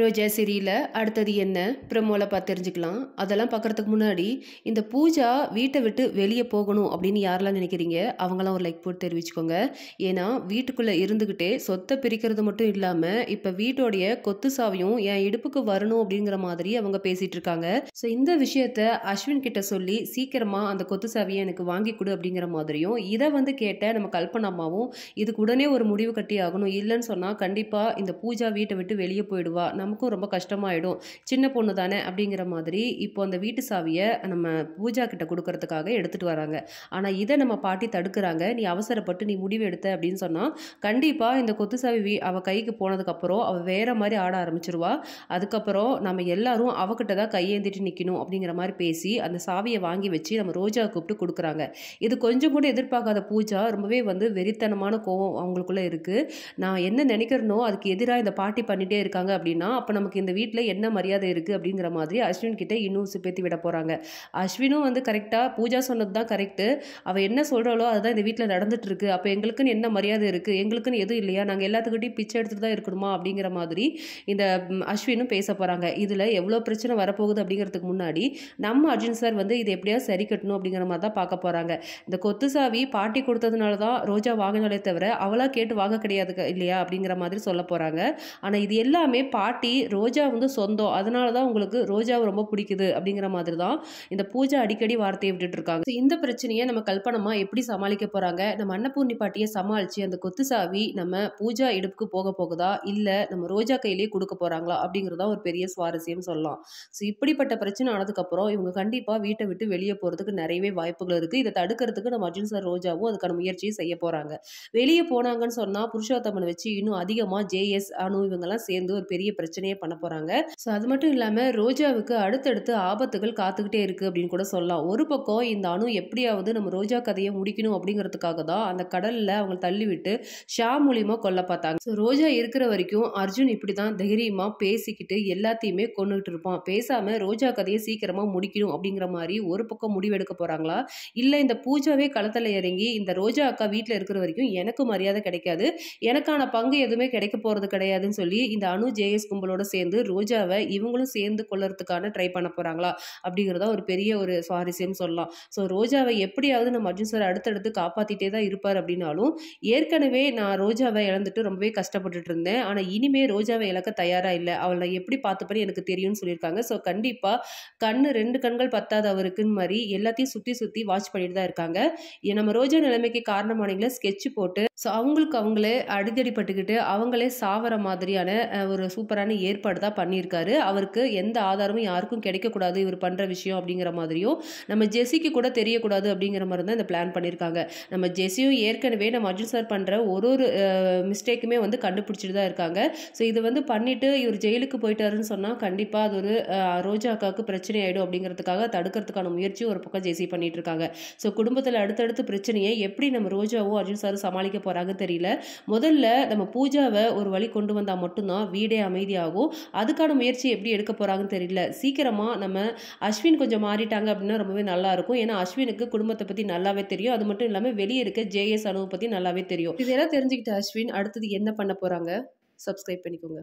ரோஜா சிறியில் அடுத்தது என்ன? ப்ரமோல பார்த்து தெரிஞ்சுக்கலாம். அதெல்லாம் பார்க்கறதுக்கு முன்னாடி இந்த பூஜா வீட்டை விட்டு வெளியே போகணும் அப்படின்னு யாரெல்லாம் நினைக்கிறீங்க? அவங்களாம் ஒரு லைக் போட்டு தெரிவிச்சுக்கோங்க. ஏன்னா வீட்டுக்குள்ளே இருந்துக்கிட்டே சொத்தை பிரிக்கிறது மட்டும் இல்லாமல் இப்போ வீட்டோடைய கொத்து சாவியும் என் இடுப்புக்கு வரணும் அப்படிங்கிற மாதிரி அவங்க பேசிகிட்டு இருக்காங்க. ஸோ இந்த விஷயத்த அஸ்வின் கிட்ட சொல்லி சீக்கிரமாக அந்த கொத்து சாவியை எனக்கு வாங்கி கொடு அப்படிங்கிற மாதிரியும் இதை வந்து கேட்ட நம்ம கல்பனாமாவும் இதுக்கு உடனே ஒரு முடிவு கட்டி ஆகணும் இல்லைன்னு சொன்னால் கண்டிப்பாக இந்த பூஜா வீட்டை விட்டு வெளியே போயிடுவா. நமக்கும் ரொம்ப கஷ்டமாயிடும். சின்ன பொண்ணு தானே அப்படிங்கிற மாதிரி இப்போ அந்த வீட்டு சாவியை நம்ம பூஜா கிட்ட கொடுக்கறதுக்காக எடுத்துட்டு வராங்க. ஆனால் இதை நம்ம பாட்டி தடுக்கிறாங்க. நீ அவசரப்பட்டு நீ முடிவு எடுத்த அப்படின்னு சொன்னால் கண்டிப்பாக இந்த கொத்து சாவி வீ அவள் கைக்கு போனதுக்கப்புறம் அவள் வேற மாதிரி ஆட ஆரம்பிச்சிருவா. அதுக்கப்புறம் நம்ம எல்லாரும் அவகிட்ட தான் கையேந்திட்டு நிற்கணும் அப்படிங்கிற மாதிரி பேசி அந்த சாவியை வாங்கி வச்சு நம்ம ரோஜா கூப்பிட்டு கொடுக்குறாங்க. இது கொஞ்சம் கூட எதிர்பார்க்காத பூஜா ரொம்பவே வந்து வெறித்தனமான கோவம் அவங்களுக்குள்ள இருக்கு. நான் என்ன நினைக்கிறனோ அதுக்கு எதிராக இந்த பாட்டி பண்ணிட்டே இருக்காங்க அப்படின்னா அப்போ நமக்கு இந்த வீட்டில் என்ன மரியாதை இருக்குது அப்படிங்கிற மாதிரி அஸ்வின் கிட்டே இன்னும் சுப்பேத்தி விட போகிறாங்க அஸ்வினும் வந்து கரெக்டாக பூஜா சொன்னது தான் கரெக்டு அவள் என்ன சொல்கிறாளோ அதுதான் இந்த வீட்டில் நடந்துட்டு இருக்கு. அப்போ எங்களுக்குன்னு என்ன மரியாதை இருக்குது எங்களுக்குன்னு எதுவும் இல்லையா? நாங்கள் எல்லாத்துக்கிட்டையும் பிச்சை எடுத்துட்டு தான் இருக்கணுமா அப்படிங்கிற மாதிரி இந்த அஸ்வினும் பேச போகிறாங்க இதில் எவ்வளோ பிரச்சனை வரப்போகுது அப்படிங்கிறதுக்கு முன்னாடி நம்ம அர்ஜுன் சார் வந்து இது எப்படியாவது சரி கட்டணும் அப்படிங்கிற மாதிரி தான் பார்க்க போகிறாங்க இந்த கொத்து சாவி பாட்டி கொடுத்ததுனால தான் ரோஜா வாங்கினாலே தவிர அவளாக கேட்டு வாங்க கிடையாது இல்லையா அப்படிங்கிற மாதிரி சொல்ல போகிறாங்க ஆனால் இது எல்லாமே பாட்டி பாட்டி ரோஜா வந்து சொந்தம். அதனால தான் உங்களுக்கு ரோஜாவை ரொம்ப பிடிக்குது அப்படிங்கிற மாதிரி தான் இந்த பூஜா அடிக்கடி வார்த்தையை விட்டுட்டு இருக்காங்க. இந்த பிரச்சனையை நம்ம கல்பனமா எப்படி சமாளிக்க போறாங்க? நம்ம அன்னபூர்ணி பாட்டியை சமாளிச்சு அந்த கொத்து சாவி நம்ம பூஜா இடுப்புக்கு போக போகுதா? இல்லை நம்ம ரோஜா கையிலேயே கொடுக்க போறாங்களா? அப்படிங்கிறதா ஒரு பெரிய சுவாரஸ்யம் சொல்லலாம். ஸோ இப்படிப்பட்ட பிரச்சனை ஆனதுக்கப்புறம் இவங்க கண்டிப்பாக வீட்டை விட்டு வெளியே போகிறதுக்கு நிறையவே வாய்ப்புகள் இருக்குது இதை தடுக்கிறதுக்கு நம்ம அர்ஜுன் சார் ரோஜாவும் அதுக்கான முயற்சியை செய்ய போகிறாங்க வெளியே போனாங்கன்னு சொன்னால் புருஷோத்தமனை வச்சு இன்னும் அதிகமாக ஜேஎஸ் அனு இவங்கெல்லாம் சேர்ந்து ஒரு பெரிய பிரச்சனை பிரச்சனையே பண்ண போறாங்க. ஸோ அது மட்டும் இல்லாமல் ரோஜாவுக்கு அடுத்தடுத்து ஆபத்துகள் காத்துக்கிட்டே இருக்கு அப்படின்னு கூட சொல்லலாம். ஒரு பக்கம் இந்த அணு எப்படியாவது நம்ம ரோஜா கதையை முடிக்கணும் அப்படிங்கிறதுக்காக தான் அந்த கடல்ல அவங்க தள்ளிவிட்டு ஷா மூலியமா கொல்ல பார்த்தாங்க. ஸோ ரோஜா இருக்கிற வரைக்கும் அர்ஜுன் இப்படி தான் தைரியமா பேசிக்கிட்டு எல்லாத்தையுமே கொண்டுகிட்டு இருப்பான். பேசாம ரோஜா கதையை சீக்கிரமா முடிக்கணும் அப்படிங்கிற மாதிரி ஒரு பக்கம் முடிவெடுக்க போறாங்களா? இல்ல இந்த பூஜாவே களத்துல இறங்கி இந்த ரோஜா அக்கா வீட்டில் இருக்கிற வரைக்கும் எனக்கு மரியாதை கிடைக்காது. எனக்கான பங்கு எதுவுமே கிடைக்க போறது கிடையாதுன்னு சொல்லி இந்த அணு ஜேஎஸ் கும்பலோட சேர்ந்து ரோஜாவை இவங்களும் சேர்ந்து கொள்ளறதுக்கான ட்ரை பண்ண போறாங்களா? அப்படிங்கிறதா ஒரு பெரிய ஒரு சுவாரஸ்யம் சொல்லலாம். ஸோ ரோஜாவை எப்படியாவது நம்ம அர்ஜுன் சார் அடுத்தடுத்து காப்பாத்திட்டே தான் இருப்பார் அப்படின்னாலும் ஏற்கனவே நான் ரோஜாவை இழந்துட்டு ரொம்பவே கஷ்டப்பட்டுட்டு இருந்தேன். ஆனா இனிமே ரோஜாவை இழக்க தயாரா இல்லை. அவளை நான் எப்படி பார்த்துப்பேன்னு எனக்கு தெரியும்னு சொல்லியிருக்காங்க. ஸோ கண்டிப்பா கண்ணு ரெண்டு கண்கள் பத்தாத அவருக்குன்னு மாதிரி எல்லாத்தையும் சுத்தி சுத்தி வாட்ச் பண்ணிட்டு தான் இருக்காங்க. நம்ம ரோஜா நிலைமைக்கு காரணமானீங்களா ஸ்கெட்ச் போட்டு ஸோ அவங்களுக்கு அவங்களே அடிதடிப்பட்டுக்கிட்டு அவங்களே சாவர மாதிரியான ஒரு சூப்பரான ஏற்பாடு தான் பண்ணியிருக்காரு. அவருக்கு எந்த ஆதாரமும் யாருக்கும் கிடைக்கக்கூடாது. இவர் பண்ணுற விஷயம் அப்படிங்கிற மாதிரியும் நம்ம ஜெஸிக்கு கூட தெரியக்கூடாது அப்படிங்கிற மாதிரி தான் இந்த பிளான் பண்ணியிருக்காங்க. நம்ம ஜெஸியும் ஏற்கனவே நம்ம அர்ஜுன் சார் பண்ணுற ஒரு ஒரு மிஸ்டேக்குமே வந்து கண்டுபிடிச்சிட்டு தான் இருக்காங்க. ஸோ இது வந்து பண்ணிட்டு இவர் ஜெயிலுக்கு போயிட்டாருன்னு சொன்னால் கண்டிப்பாக அது ஒரு ரோஜா அக்காவுக்கு பிரச்சனை ஆயிடும் அப்படிங்கிறதுக்காக தடுக்கிறதுக்கான முயற்சி ஒரு பக்கம் ஜெய்சி பண்ணிட்டு இருக்காங்க. ஸோ குடும்பத்தில் அடுத்தடுத்து பிரச்சனையை எப்படி நம்ம ரோஜாவும் அர்ஜுன் சாரும் சமாளிக்க போகிறாங்கன்னு தெரியல. முதல்ல நம்ம பூஜாவை ஒரு வழி கொண்டு வந்தால் மட்டும்தான் வீடே ஆகும். அதுக்கான முயற்சி எப்படி எடுக்க போகிறாங்கன்னு தெரியல. சீக்கிரமாக நம்ம அஸ்வின் கொஞ்சம் மாறிட்டாங்க அப்படின்னா ரொம்பவே நல்லாயிருக்கும் ஏன்னா அஸ்வினுக்கு குடும்பத்தை பற்றி நல்லாவே தெரியும். அது மட்டும் இல்லாமல் வெளியே இருக்க ஜேஎஸ் அனுவை பற்றி நல்லாவே தெரியும். இதெல்லாம் தெரிஞ்சுக்கிட்ட அஸ்வின் அடுத்தது என்ன பண்ண போகிறாங்க சப்ஸ்கிரைப் பண்ணிக்கோங்க.